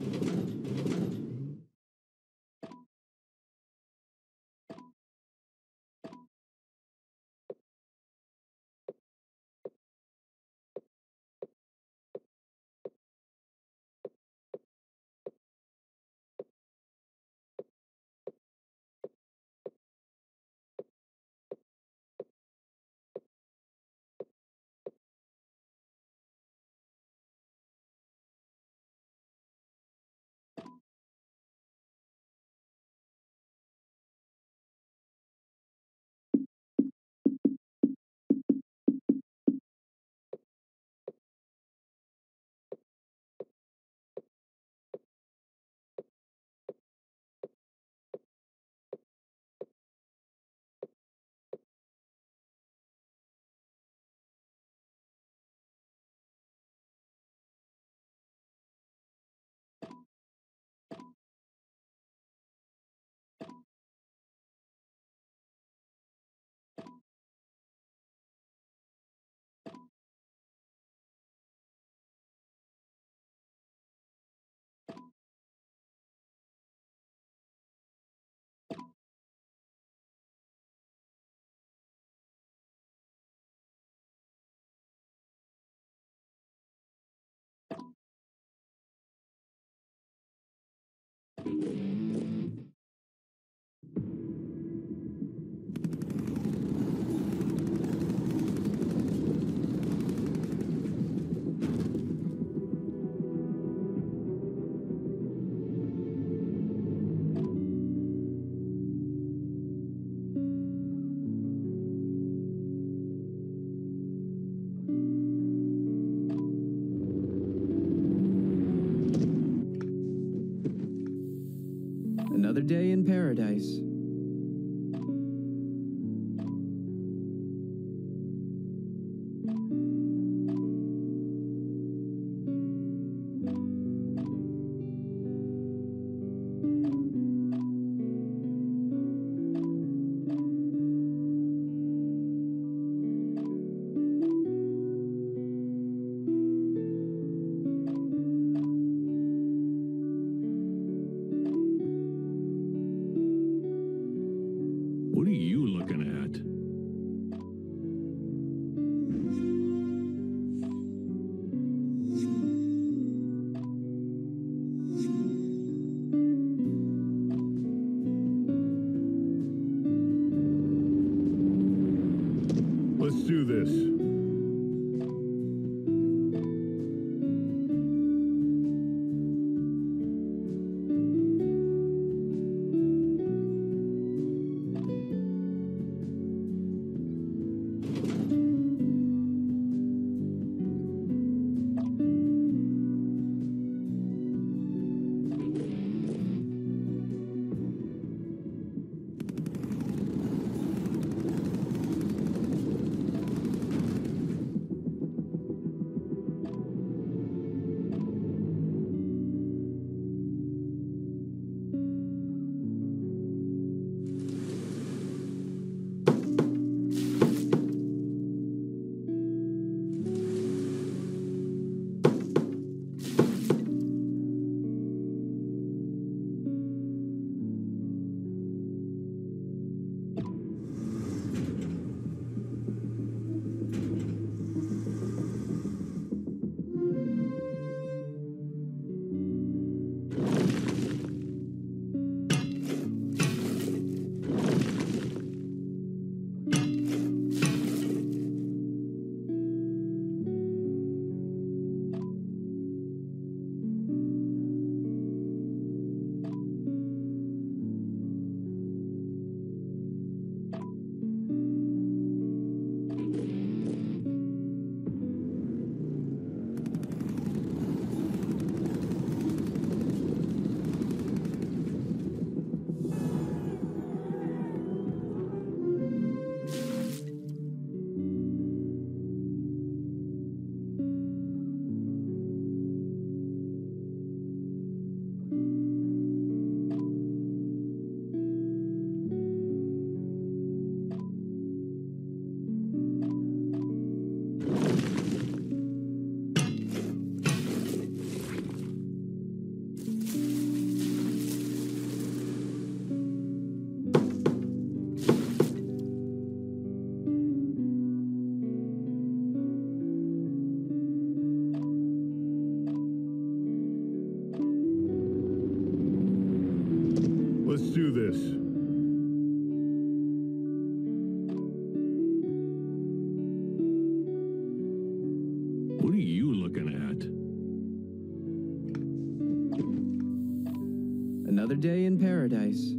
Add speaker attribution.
Speaker 1: Another in paradise. Let's do this.
Speaker 2: Let's do this. What are you looking at?
Speaker 1: Another day in paradise.